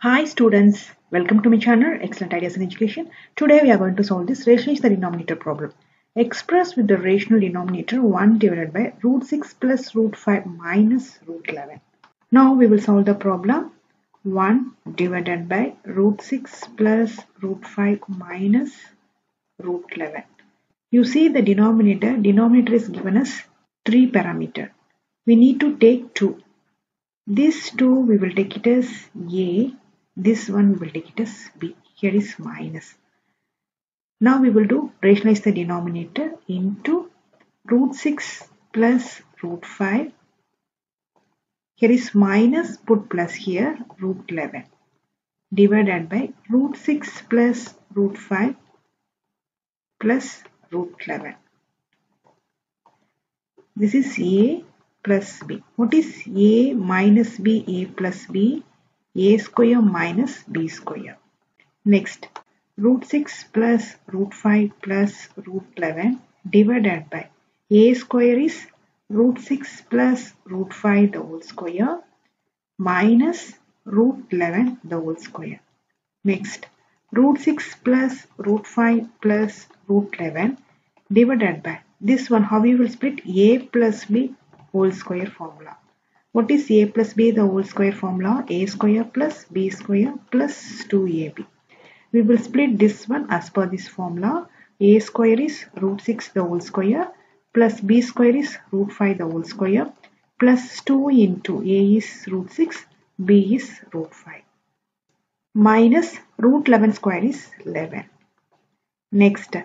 Hi students, welcome to my channel Excellent Ideas in Education. Today we are going to solve this rationalize the denominator problem. Express with the rational denominator 1 divided by root 6 plus root 5 minus root 11. Now we will solve the problem 1 divided by root 6 plus root 5 minus root 11. You see the denominator, denominator is given as 3 parameter. We need to take 2. This 2 we will take it as A this one will take it as b. Here is minus. Now we will do rationalize the denominator into root 6 plus root 5 here is minus put plus here root 11 divided by root 6 plus root 5 plus root 11 this is a plus b. What is a minus b a plus b a square minus b square. Next, root 6 plus root 5 plus root 11 divided by a square is root 6 plus root 5 the whole square minus root 11 the whole square. Next, root 6 plus root 5 plus root 11 divided by this one how we will split a plus b whole square formula. What is a plus b the whole square formula? a square plus b square plus 2ab. We will split this one as per this formula. a square is root 6 the whole square plus b square is root 5 the whole square plus 2 into a is root 6 b is root 5 minus root 11 square is 11. Next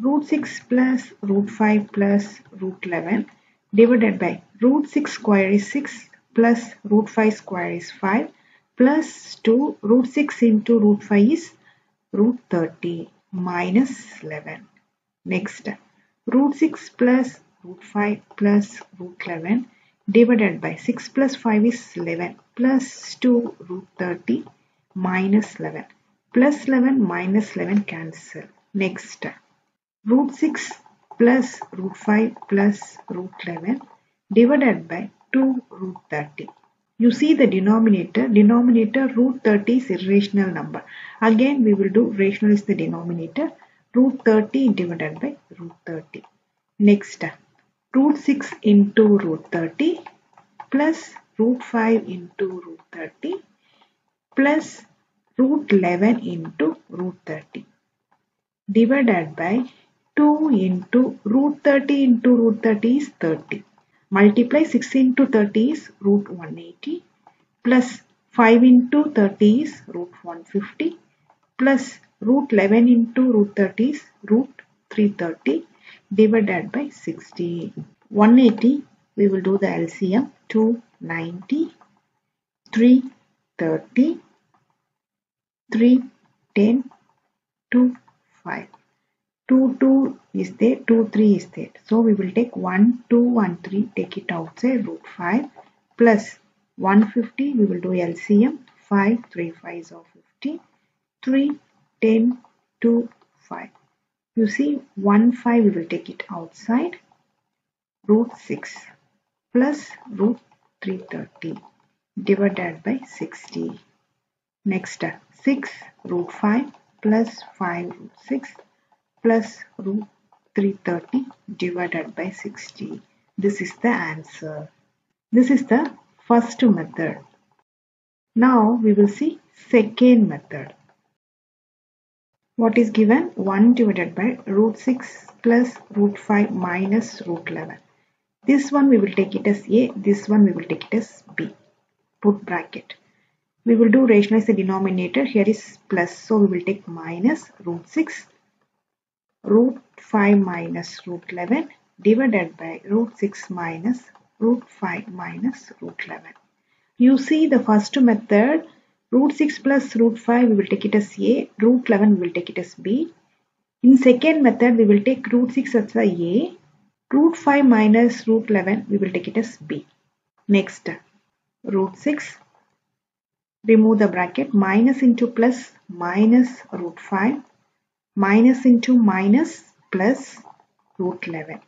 root 6 plus root 5 plus root 11 divided by root 6 square is 6 plus root 5 square is 5 plus 2 root 6 into root 5 is root 30 minus 11. Next root 6 plus root 5 plus root 11 divided by 6 plus 5 is 11 plus 2 root 30 minus 11 plus 11 minus 11 cancel. Next root 6 plus root 5 plus root 11 divided by 2 root 30. You see the denominator, denominator root 30 is irrational number. Again we will do rational is the denominator root 30 divided by root 30. Next root 6 into root 30 plus root 5 into root 30 plus root 11 into root 30 divided by 2 into root 30 into root 30 is 30 multiply 6 into 30 is root 180 plus 5 into 30 is root 150 plus root 11 into root 30 is root 330 divided by 60. 180 we will do the LCM 290 330 310 2 5 2 2 is there 2 3 is there. So we will take 1 2 1 3 take it outside root 5 plus 150 we will do LCM 5 3 5 is of 50 3 10 2 5 you see 1 5 we will take it outside root 6 plus root 330 divided by 60 next 6 root 5 plus 5 root 6 plus root 330 divided by 60. This is the answer. This is the first method. Now we will see second method. What is given? 1 divided by root 6 plus root 5 minus root 11. This one we will take it as A, this one we will take it as B. Put bracket. We will do rationalize the denominator. Here is plus, so we will take minus root 6 root 5 minus root 11 divided by root 6 minus root 5 minus root 11. You see the first method root 6 plus root 5 we will take it as A, root 11 we will take it as B. In second method we will take root 6 as a A, root 5 minus root 11 we will take it as B. Next root 6 remove the bracket minus into plus minus root 5 minus into minus plus root 11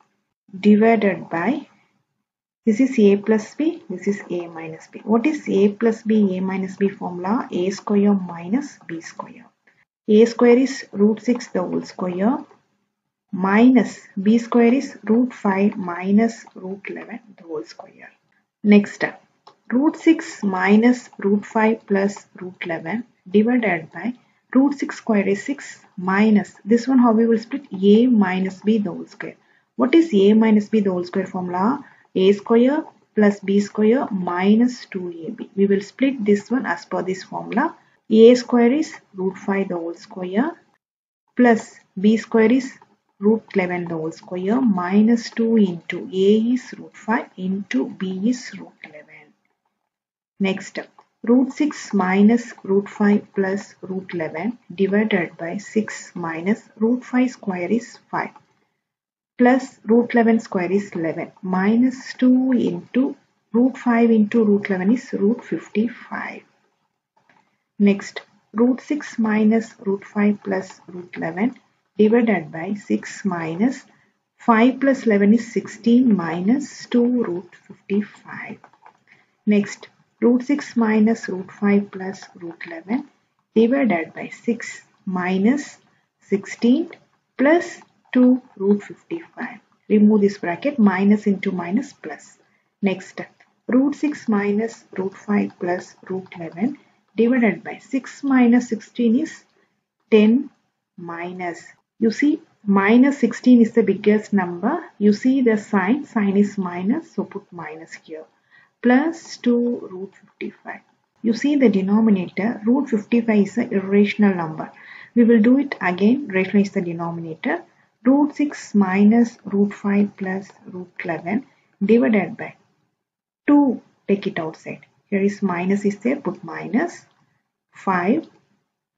divided by This is a plus b, this is a minus b. What is a plus b, a minus b formula? a square minus b square. a square is root 6 the whole square minus b square is root 5 minus root 11 the whole square. Next, step: root 6 minus root 5 plus root 11 divided by root 6 square is 6 minus this one how we will split a minus b the whole square. What is a minus b the whole square formula? a square plus b square minus 2ab. We will split this one as per this formula. a square is root 5 the whole square plus b square is root 11 the whole square minus 2 into a is root 5 into b is root 11. Next, root 6 minus root 5 plus root 11 divided by 6 minus root 5 square is 5 plus root 11 square is 11 minus 2 into root 5 into root 11 is root 55. Next, root 6 minus root 5 plus root 11 divided by 6 minus 5 plus 11 is 16 minus 2 root 55. Next, root 6 minus root 5 plus root 11 divided by 6 minus 16 plus 2 root 55. Remove this bracket minus into minus plus. Next root 6 minus root 5 plus root 11 divided by 6 minus 16 is 10 minus. You see minus 16 is the biggest number. You see the sign, sign is minus so put minus here. Plus 2 root 55. You see the denominator root 55 is an irrational number. We will do it again. Rationalize the denominator. Root 6 minus root 5 plus root 11 divided by 2 take it outside. Here is minus is there. Put minus 5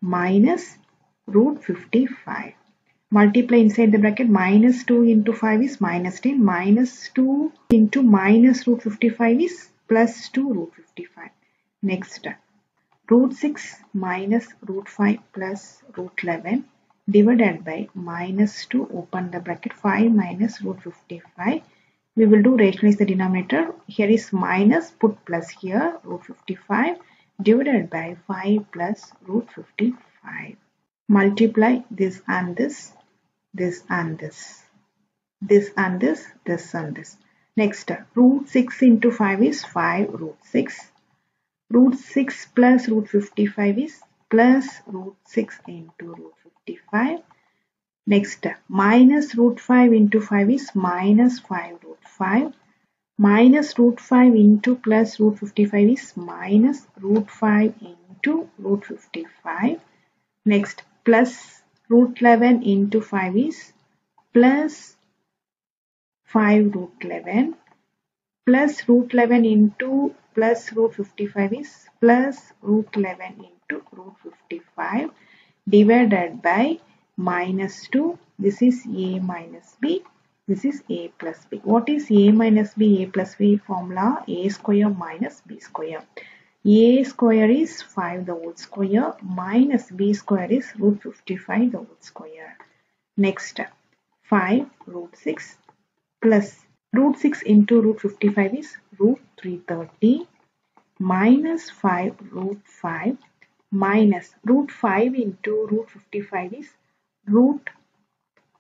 minus root 55 multiply inside the bracket. Minus 2 into 5 is minus 10 minus 2 into minus root 55 is plus 2 root 55 next root 6 minus root 5 plus root 11 divided by minus 2 open the bracket 5 minus root 55 we will do rationalize the denominator. Here is minus put plus here root 55 divided by 5 plus root 55 multiply this and this this and this this and this this and this next root 6 into 5 is 5 root 6 root 6 plus root 55 is plus root 6 into root 55. Next, minus root 5 into 5 is minus 5 root 5. Minus root 5 into plus root 55 is minus root 5 into root 55. Next, plus root 11 into 5 is plus 5 root 11 plus root 11 into plus root 55 is plus root 11 into root 55 divided by minus 2. This is a minus b. This is a plus b. What is a minus b? a plus b formula a square minus b square. a square is 5 the whole square minus b square is root 55 the whole square. Next 5 root 6 plus root 6 into root 55 is root 330 minus 5 root 5 minus root 5 into root 55 is root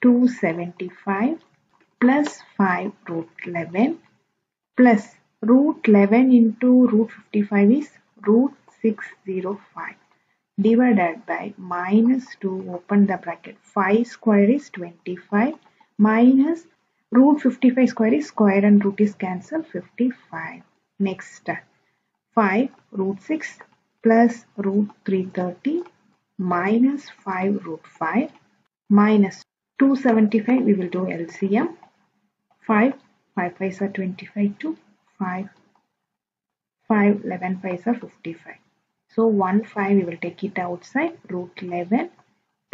275 plus 5 root 11 plus root 11 into root 55 is root 605 divided by minus 2 open the bracket. 5 square is 25 minus root 55 square is square and root is cancelled 55 next 5 root 6 plus root 330 minus 5 root 5 minus 275 we will do LCM 5 5 5 are 25 to 5 5 11 5 are 55 so 1 5 we will take it outside root 11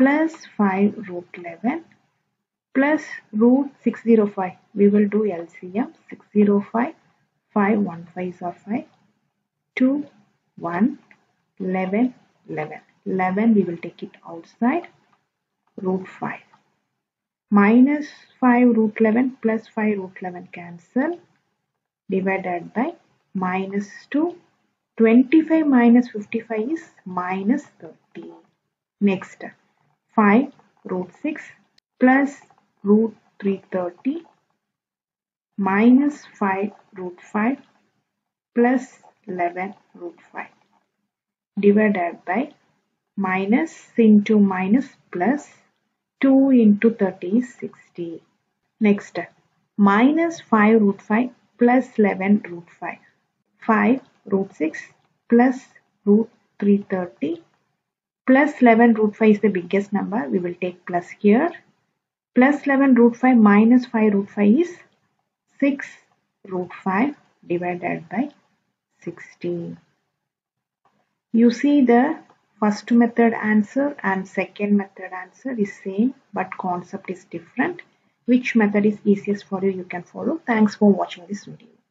plus 5 root 11 plus root 605 we will do LCM 605 5 1 5 are 5 2 1 11 11 11 we will take it outside root 5 minus 5 root 11 plus 5 root 11 cancel divided by minus 2. 25 minus 55 is minus 30. Next, 5 root 6 plus root 330 minus 5 root 5 plus 11 root 5 divided by minus into minus plus 2 into 30 is 60. Next, minus 5 root 5 plus 11 root 5. 5 root 6 plus root 330 plus 11 root 5 is the biggest number. We will take plus here. Plus 11 root 5 minus 5 root 5 is 6 root 5 divided by 16. You see the first method answer and second method answer is same but concept is different. Which method is easiest for you you can follow. Thanks for watching this video.